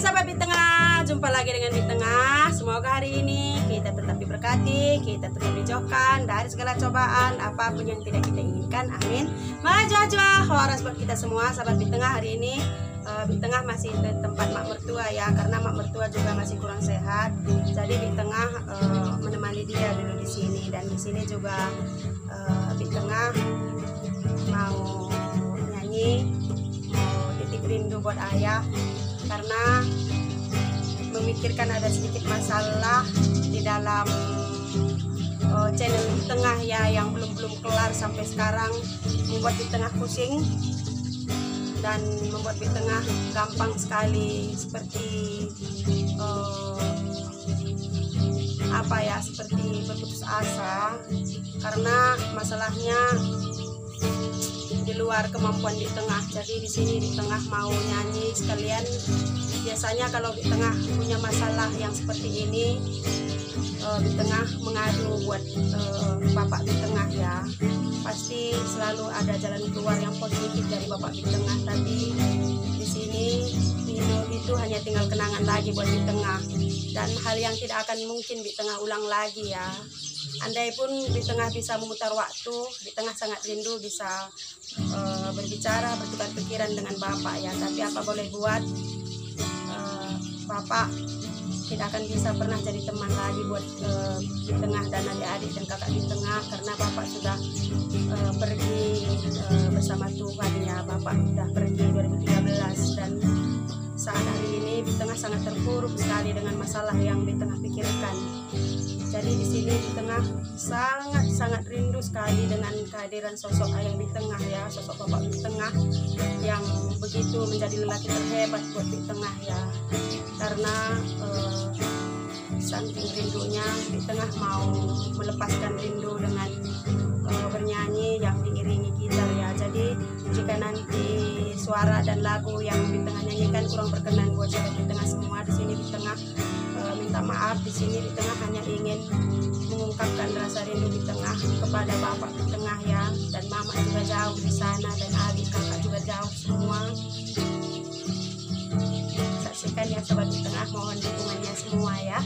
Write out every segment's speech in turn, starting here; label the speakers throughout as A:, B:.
A: sahabat di tengah, jumpa lagi dengan di tengah. Semoga hari ini kita tetap diberkati, kita tetap dijauhkan dari segala cobaan apa pun yang tidak kita inginkan. Amin. Majajah horas buat kita semua sahabat di tengah hari ini. Uh, di tengah masih di tempat mak mertua ya karena mak mertua juga masih kurang sehat jadi di tengah uh, menemani dia dulu di sini dan di sini juga uh, di tengah mau nyanyi mau titik rindu buat ayah karena memikirkan ada sedikit masalah di dalam uh, channel tengah ya yang belum belum kelar sampai sekarang membuat di tengah pusing dan membuat di tengah gampang sekali seperti uh, apa ya seperti berputus asa karena masalahnya di luar kemampuan di tengah. Jadi di sini di tengah mau nyanyi sekalian. Biasanya kalau di tengah punya masalah yang seperti ini uh, di tengah mengadu buat uh, bapak di tengah ya. Pasti selalu ada jalan keluar yang positif dari bapak di tengah. Tapi di sini hidup itu hanya tinggal kenangan lagi buat di tengah. Dan hal yang tidak akan mungkin di tengah ulang lagi ya andai pun di tengah bisa memutar waktu di tengah sangat rindu bisa uh, berbicara bertukar pikiran dengan bapak ya. Tapi apa boleh buat uh, bapak tidak akan bisa pernah jadi teman lagi buat uh, di tengah dan adik-adik dan kakak di tengah karena bapak sudah uh, pergi uh, bersama Tuhan ya. Bapak sudah pergi 2013 dan saat hari ini di tengah sangat terpuruk sekali dengan masalah yang di tengah pikirkan jadi di sini di tengah sangat sangat rindu sekali dengan kehadiran sosok ayah di tengah ya sosok bapak di tengah yang begitu menjadi lelaki terhebat buat di tengah ya. Karena eh, saking rindunya di tengah mau melepaskan rindu dengan jika nanti suara dan lagu yang di tengah nyanyikan kurang berkenan buat saya. Di tengah semua di sini di tengah Eh, minta maaf di sini di tengah hanya ingin mengungkapkan rasa rindu di tengah kepada bapak di tengah ya. Dan mama juga jauh di sana dan adik kakak juga jauh semua. Saksikan ya sobat di tengah mohon dukungannya semua ya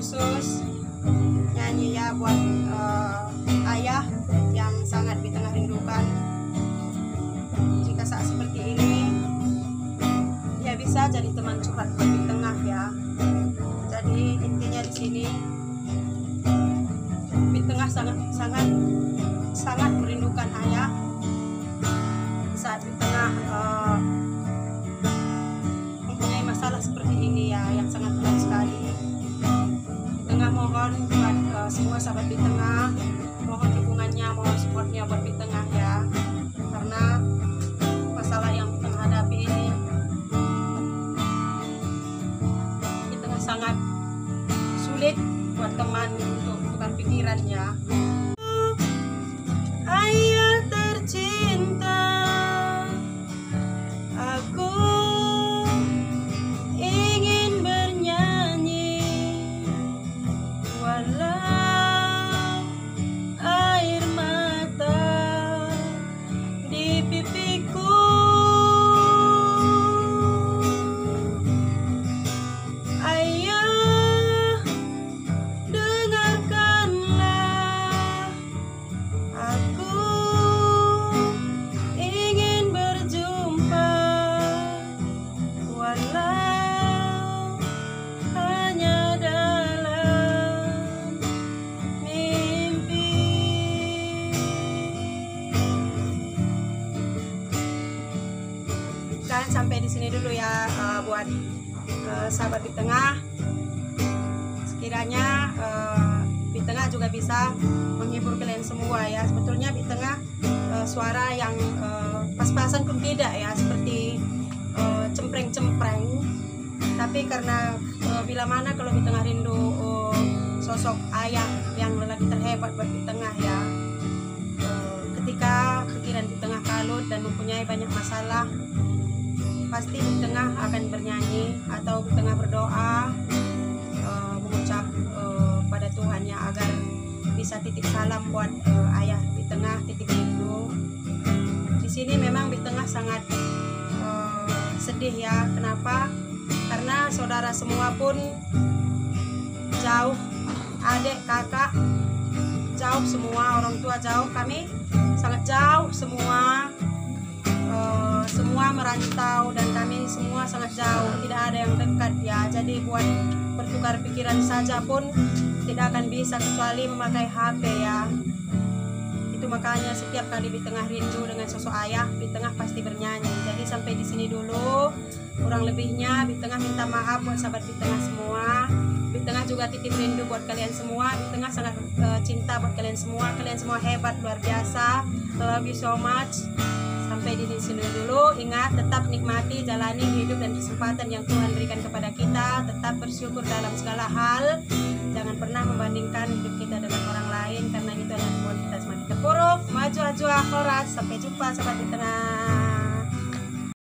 A: khusus nyanyi ya buat eh, ayah yang sangat di tengah rindukan. Jika saat seperti ini ya bisa jadi teman curhat di tengah ya. Jadi intinya di sini di tengah sangat sangat sangat merindukan ayah. Saat di tengah eh, mohon buat eh, semua sahabat di tengah. Mohon dukungannya mohon supportnya buat di tengah ya sini dulu ya eh, buat eh, sahabat di tengah. Sekiranya eh, di tengah juga bisa menghibur kalian semua ya. Sebetulnya di tengah eh, suara yang eh, pas-pasan pun tidak ya seperti eh, cempreng-cempreng. Tapi karena eh, bila mana kalau di tengah rindu eh, sosok ayah yang lelaki terhebat buat di tengah ya Eh, ketika pikiran di tengah kalut dan mempunyai banyak masalah pasti di tengah akan bernyanyi atau di tengah berdoa eh, mengucap eh, pada Tuhan ya agar bisa titip salam buat eh, ayah di tengah titip rindu. Di sini memang di tengah sangat eh, sedih ya. Kenapa? Karena saudara semua pun jauh adik kakak jauh semua orang tua jauh. Kami sangat jauh semua Eh, semua merantau dan kami semua sangat jauh tidak ada yang dekat ya. Jadi buat bertukar pikiran saja pun tidak akan bisa kecuali memakai HP ya. Itu makanya setiap kali di tengah rindu dengan sosok ayah di tengah pasti bernyanyi. Jadi sampai di sini dulu kurang lebihnya di tengah minta maaf buat sahabat di tengah semua di tengah juga titip rindu buat kalian semua. Di tengah sangat eh, cinta buat kalian semua. Kalian semua hebat luar biasa. Love you so much. Sampai di sini dulu. Ingat tetap nikmati jalani hidup dan kesempatan yang Tuhan berikan kepada kita. Tetap bersyukur dalam segala hal. Jangan pernah membandingkan hidup kita dengan orang lain karena itu adalah membuat kita semakin terpuruk. Maju aja horas sampai jumpa sobat di tengah